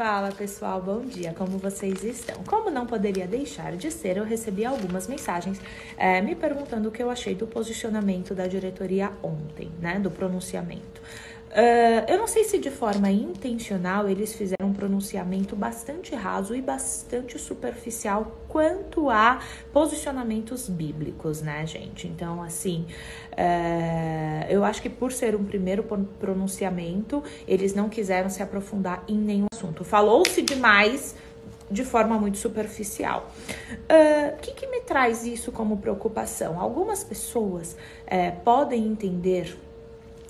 Fala pessoal, bom dia, como vocês estão? Como não poderia deixar de ser, eu recebi algumas mensagens é, me perguntando o que eu achei do posicionamento da diretoria ontem, né? Do pronunciamento. Uh, eu não sei se de forma intencional eles fizeram um pronunciamento bastante raso e bastante superficial quanto a posicionamentos bíblicos, né, gente? Então, assim, uh, eu acho que por ser um primeiro pronunciamento, eles não quiseram se aprofundar em nenhum assunto. Falou-se demais de forma muito superficial. O uh, que, que, me traz isso como preocupação? Algumas pessoas uh, podem entender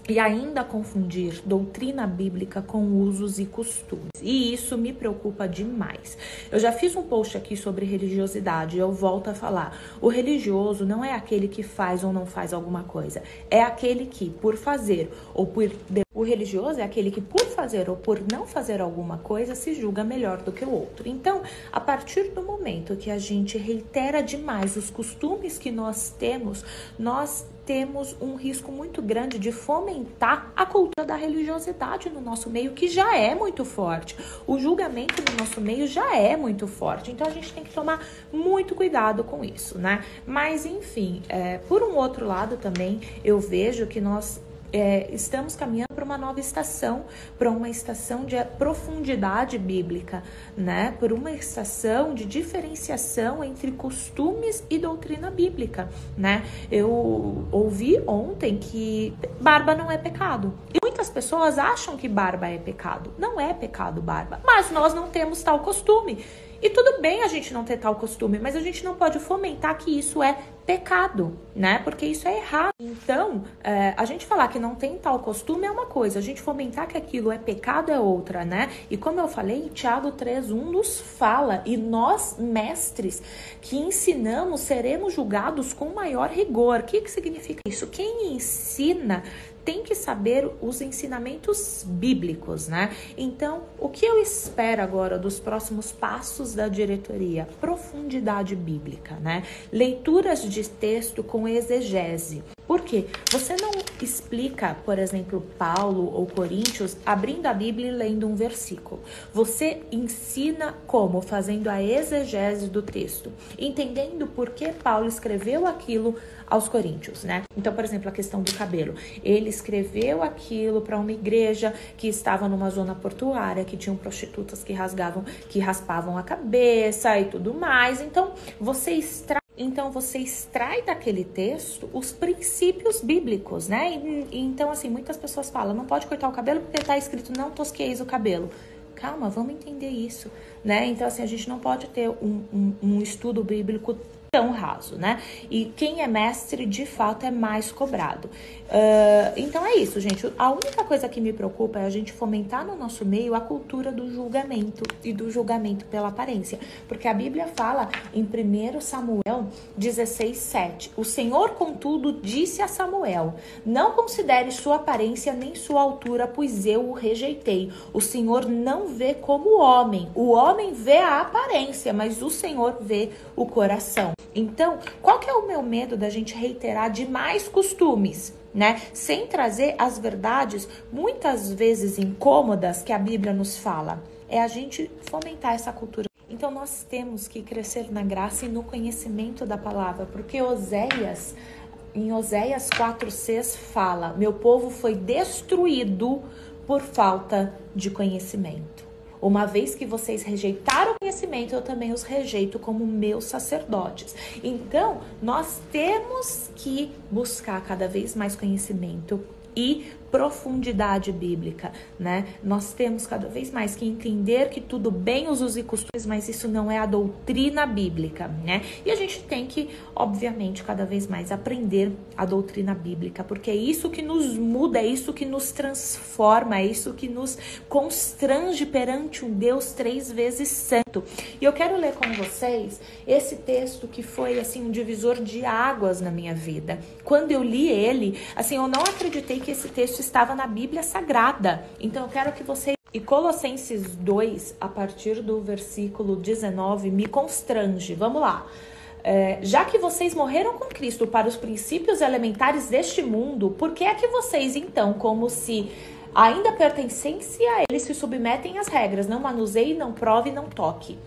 e ainda confundir doutrina bíblica com usos e costumes. E isso me preocupa demais. Eu já fiz um post aqui sobre religiosidade eu volto a falar. O religioso não é aquele que faz ou não faz alguma coisa, é aquele que, por fazer ou por. O religioso é aquele que, por fazer ou por não fazer alguma coisa, se julga melhor do que o outro. Então, a partir do momento que a gente reitera demais os costumes que nós temos, nós temos um risco muito grande de fomentar a cultura da religiosidade no nosso meio, que já é muito forte. O julgamento no nosso meio já é muito forte. Então a gente tem que tomar muito cuidado com isso, né? Mas enfim, é, por um outro lado também, eu vejo que nós é, estamos caminhando para uma nova estação, para uma estação de profundidade bíblica, né? Por uma estação de diferenciação entre costumes e doutrina bíblica, né? Eu ouvi ontem que barba não é pecado. E muitas pessoas acham que barba é pecado. Não é pecado barba, mas nós não temos tal costume. E tudo bem a gente não ter tal costume, mas a gente não pode fomentar que isso é pecado, né? Porque isso é errado. Então, é, a gente falar que não tem tal costume é uma coisa, a gente fomentar que aquilo é pecado é outra, né? E como eu falei, Tiago 3,1 nos fala, e nós, mestres, que ensinamos, seremos julgados com maior rigor. O que, que significa isso? Quem ensina tem que saber os ensinamentos bíblicos, né? Então, o que eu espero agora dos próximos passos da diretoria? Profundidade bíblica, né? Leituras de texto com exegese. Por quê? Você não explica, por exemplo, Paulo ou Coríntios abrindo a Bíblia e lendo um versículo. Você ensina como? Fazendo a exegese do texto, entendendo por que Paulo escreveu aquilo aos coríntios, né? Então, por exemplo, a questão do cabelo. Ele escreveu aquilo para uma igreja que estava numa zona portuária, que tinham prostitutas que rasgavam, que raspavam a cabeça e tudo mais. Então, você extrai então você extrai daquele texto os princípios bíblicos, né? E, e, então, assim, muitas pessoas falam, não pode cortar o cabelo porque está escrito não tosqueis o cabelo. Calma, vamos entender isso, né? Então, assim, a gente não pode ter um, um, um estudo bíblico tão raso, né? E quem é mestre, de fato, é mais cobrado. Uh, então é isso, gente. A única coisa que me preocupa é a gente fomentar no nosso meio a cultura do julgamento e do julgamento pela aparência. Porque a Bíblia fala em 1 Samuel 16, 7. O Senhor, contudo, disse a Samuel: Não considere sua aparência nem sua altura, pois eu o rejeitei. O Senhor não vê como homem. O homem vê a aparência, mas o Senhor vê o coração. Então, qual que é o meu medo da gente reiterar demais costumes? Né? Sem trazer as verdades, muitas vezes incômodas, que a Bíblia nos fala. É a gente fomentar essa cultura. Então nós temos que crescer na graça e no conhecimento da palavra, porque Oséias, em Oséias 4,6 fala: Meu povo foi destruído por falta de conhecimento. Uma vez que vocês rejeitaram o conhecimento, eu também os rejeito como meus sacerdotes. Então, nós temos que buscar cada vez mais conhecimento e profundidade bíblica, né? Nós temos cada vez mais que entender que tudo bem os usos e costumes, mas isso não é a doutrina bíblica, né? E a gente tem que, obviamente, cada vez mais aprender a doutrina bíblica, porque é isso que nos muda, é isso que nos transforma, é isso que nos constrange perante um Deus três vezes santo. E eu quero ler com vocês esse texto que foi assim um divisor de águas na minha vida. Quando eu li ele, assim, eu não acreditei que esse texto estava na Bíblia Sagrada. Então eu quero que você e Colossenses 2, a partir do versículo 19, me constrange. Vamos lá. É, já que vocês morreram com Cristo para os princípios elementares deste mundo, por que é que vocês, então, como se ainda pertencência a ele se submetem às regras, não manuseie, não prove, não toque.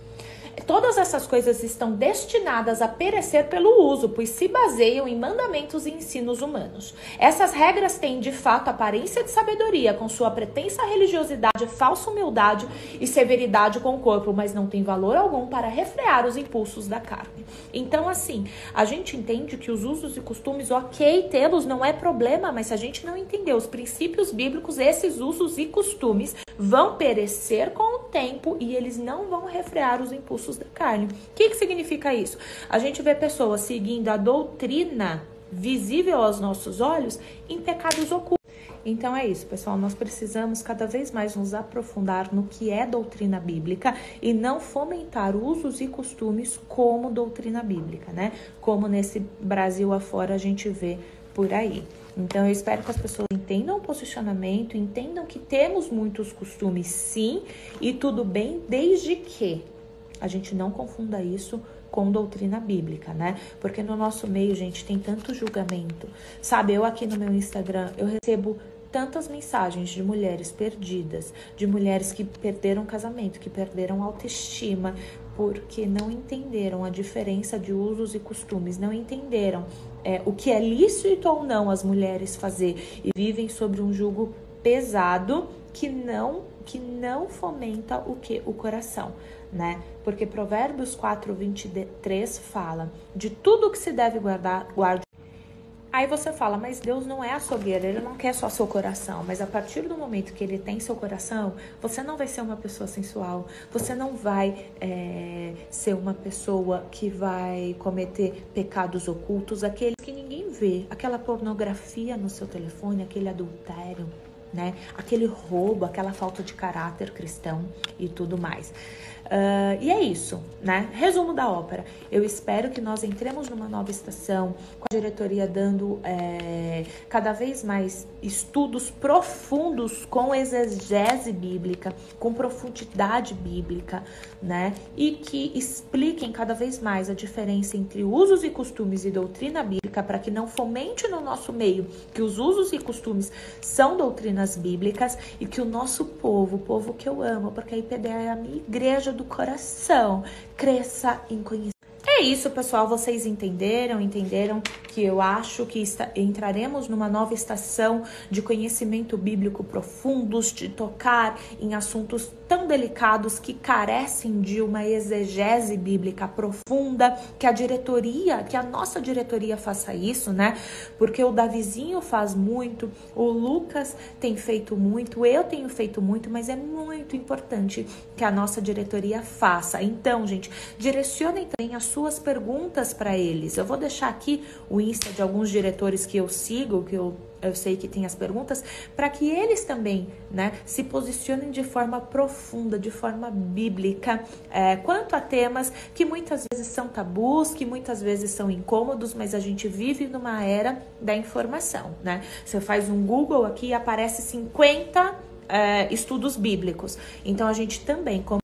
Todas essas coisas estão destinadas a perecer pelo uso, pois se baseiam em mandamentos e ensinos humanos. Essas regras têm, de fato, aparência de sabedoria, com sua pretensa religiosidade, falsa humildade e severidade com o corpo, mas não tem valor algum para refrear os impulsos da carne. Então, assim, a gente entende que os usos e costumes, ok, tê-los não é problema, mas se a gente não entender os princípios bíblicos, esses usos e costumes vão perecer com tempo e eles não vão refrear os impulsos da carne. O que, que significa isso? A gente vê pessoas seguindo a doutrina visível aos nossos olhos em pecados ocultos. Então é isso, pessoal. Nós precisamos cada vez mais nos aprofundar no que é doutrina bíblica e não fomentar usos e costumes como doutrina bíblica, né? Como nesse Brasil afora a gente vê por aí. Então eu espero que as pessoas entendam o posicionamento, entendam que temos muitos costumes sim, e tudo bem, desde que a gente não confunda isso com doutrina bíblica, né? Porque no nosso meio, gente, tem tanto julgamento. Sabe, eu aqui no meu Instagram, eu recebo tantas mensagens de mulheres perdidas, de mulheres que perderam casamento, que perderam autoestima, porque não entenderam a diferença de usos e costumes, não entenderam é, o que é lícito ou não as mulheres fazer e vivem sobre um jugo pesado que não que não fomenta o que o coração, né? Porque Provérbios 4, 23 fala de tudo que se deve guardar, guarde Aí você fala, mas Deus não é açougueiro, ele não quer só seu coração. Mas a partir do momento que ele tem seu coração, você não vai ser uma pessoa sensual, você não vai é, ser uma pessoa que vai cometer pecados ocultos, aqueles que ninguém vê, aquela pornografia no seu telefone, aquele adultério, né? Aquele roubo, aquela falta de caráter cristão e tudo mais. Uh, e é isso, né? Resumo da ópera. Eu espero que nós entremos numa nova estação, com a diretoria dando é, cada vez mais estudos profundos com exegese bíblica, com profundidade bíblica, né? E que expliquem cada vez mais a diferença entre usos e costumes e doutrina bíblica, para que não fomente no nosso meio que os usos e costumes são doutrinas bíblicas e que o nosso povo, o povo que eu amo, porque a IPD é a minha igreja do coração cresça em conhecimento. É isso, pessoal. Vocês entenderam? Entenderam que eu acho que está, entraremos numa nova estação de conhecimento bíblico profundos, de tocar em assuntos tão delicados que carecem de uma exegese bíblica profunda, que a diretoria, que a nossa diretoria faça isso, né? Porque o Davizinho faz muito, o Lucas tem feito muito, eu tenho feito muito, mas é muito importante que a nossa diretoria faça. Então, gente, direcionem também as suas perguntas para eles. Eu vou deixar aqui o Insta de alguns diretores que eu sigo, que eu eu sei que tem as perguntas, para que eles também né, se posicionem de forma profunda, de forma bíblica, é, quanto a temas que muitas vezes são tabus, que muitas vezes são incômodos, mas a gente vive numa era da informação. Né? Você faz um Google aqui e aparece 50 é, estudos bíblicos. Então a gente também, como